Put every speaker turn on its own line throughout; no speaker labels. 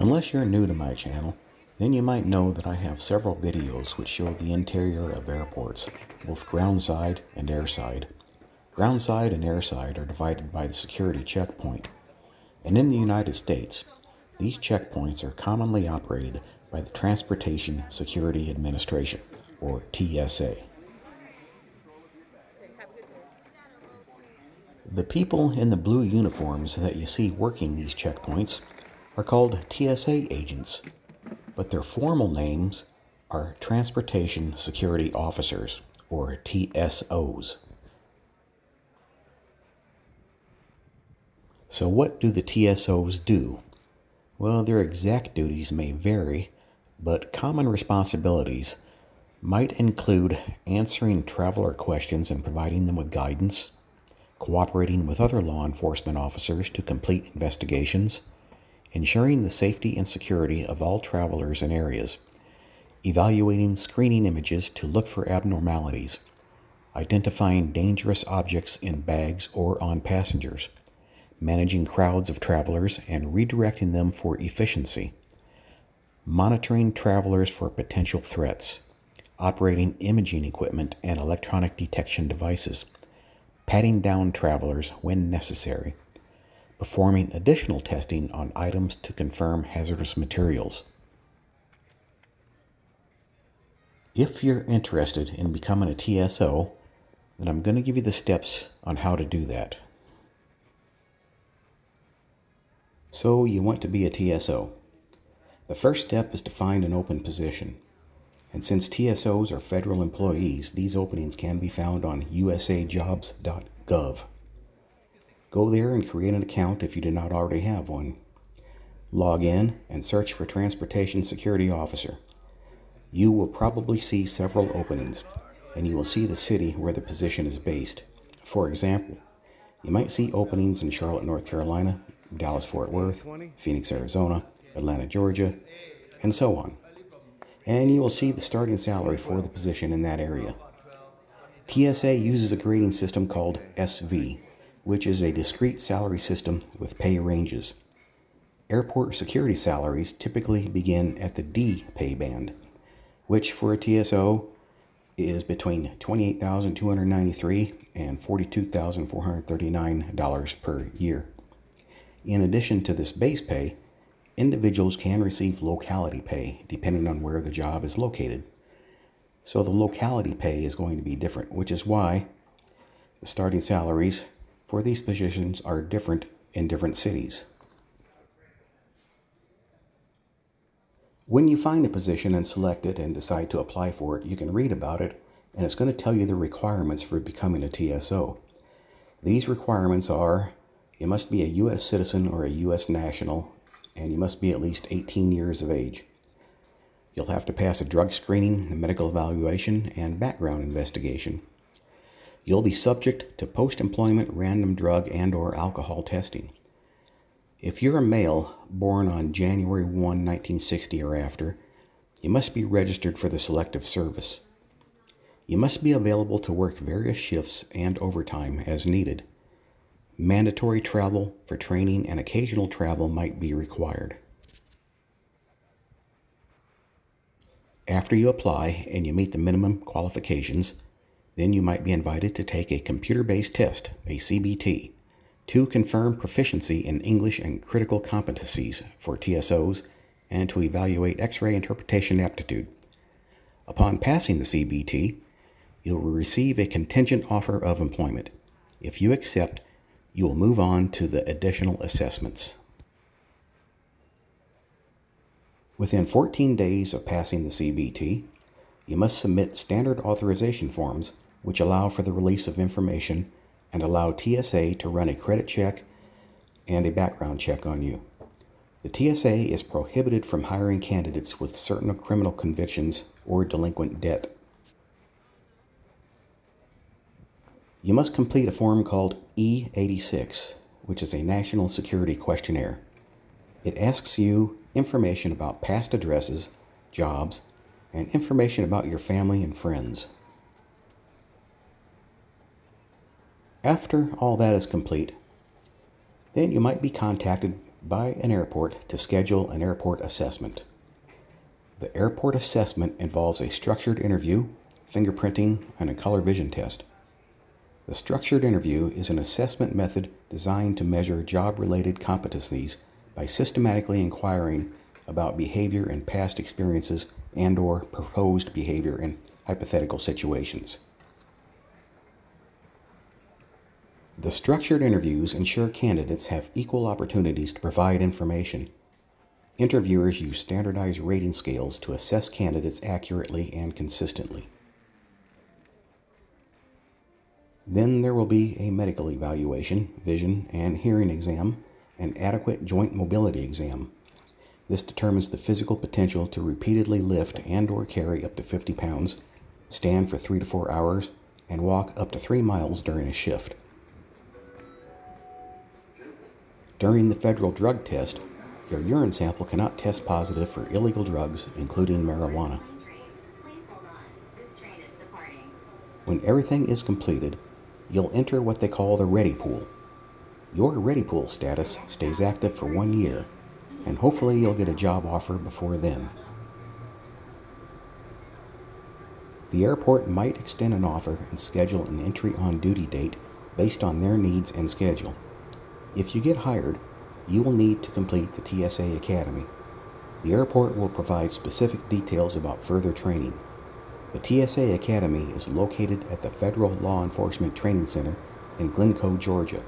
Unless you're new to my channel, then you might know that I have several videos which show the interior of airports, both groundside and airside. Groundside and airside are divided by the security checkpoint. And in the United States, these checkpoints are commonly operated by the Transportation Security Administration, or TSA. The people in the blue uniforms that you see working these checkpoints are called TSA agents, but their formal names are Transportation Security Officers, or TSOs. So, what do the TSOs do? Well, their exact duties may vary, but common responsibilities might include answering traveler questions and providing them with guidance, cooperating with other law enforcement officers to complete investigations, ensuring the safety and security of all travelers and areas, evaluating screening images to look for abnormalities, identifying dangerous objects in bags or on passengers, managing crowds of travelers and redirecting them for efficiency, monitoring travelers for potential threats, operating imaging equipment and electronic detection devices, patting down travelers when necessary, performing additional testing on items to confirm hazardous materials. If you're interested in becoming a TSO, then I'm going to give you the steps on how to do that. So you want to be a TSO. The first step is to find an open position. And since TSOs are federal employees, these openings can be found on usajobs.gov. Go there and create an account if you do not already have one. Log in and search for Transportation Security Officer. You will probably see several openings, and you will see the city where the position is based. For example, you might see openings in Charlotte, North Carolina, Dallas Fort Worth, Phoenix, Arizona, Atlanta, Georgia, and so on. And you will see the starting salary for the position in that area. TSA uses a grading system called SV, which is a discrete salary system with pay ranges. Airport security salaries typically begin at the D pay band, which for a TSO is between 28,293 and $42,439 per year. In addition to this base pay, individuals can receive locality pay depending on where the job is located. So the locality pay is going to be different, which is why the starting salaries for these positions are different in different cities. When you find a position and select it and decide to apply for it, you can read about it and it's going to tell you the requirements for becoming a TSO. These requirements are you must be a U.S. citizen or a U.S. national, and you must be at least 18 years of age. You'll have to pass a drug screening, a medical evaluation, and background investigation. You'll be subject to post-employment random drug and or alcohol testing. If you're a male born on January 1, 1960 or after, you must be registered for the Selective Service. You must be available to work various shifts and overtime as needed. Mandatory travel for training and occasional travel might be required. After you apply and you meet the minimum qualifications, then you might be invited to take a computer-based test, a CBT, to confirm proficiency in English and critical competencies for TSOs and to evaluate X-ray interpretation aptitude. Upon passing the CBT, you'll receive a contingent offer of employment. If you accept, you will move on to the additional assessments. Within 14 days of passing the CBT, you must submit standard authorization forms which allow for the release of information and allow TSA to run a credit check and a background check on you. The TSA is prohibited from hiring candidates with certain criminal convictions or delinquent debt. You must complete a form called SF86, which is a national security questionnaire. It asks you information about past addresses, jobs, and information about your family and friends. After all that is complete, then you might be contacted by an airport to schedule an airport assessment. The airport assessment involves a structured interview, fingerprinting, and a color vision test. The structured interview is an assessment method designed to measure job related competencies by systematically inquiring about behavior and past experiences and or proposed behavior in hypothetical situations. The structured interviews ensure candidates have equal opportunities to provide information. Interviewers use standardized rating scales to assess candidates accurately and consistently. Then there will be a medical evaluation, vision and hearing exam, and adequate joint mobility exam. This determines the physical potential to repeatedly lift and or carry up to 50 pounds, stand for 3 to 4 hours, and walk up to 3 miles during a shift. During the federal drug test, your urine sample cannot test positive for illegal drugs, including marijuana. When everything is completed, you'll enter what they call the Ready Pool. Your Ready Pool status stays active for one year, and hopefully you'll get a job offer before then. The airport might extend an offer and schedule an entry on duty date based on their needs and schedule. If you get hired, you will need to complete the TSA Academy. The airport will provide specific details about further training. The TSA Academy is located at the Federal Law Enforcement Training Center in Glynco, Georgia.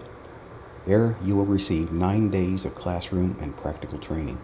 There, you will receive nine days of classroom and practical training.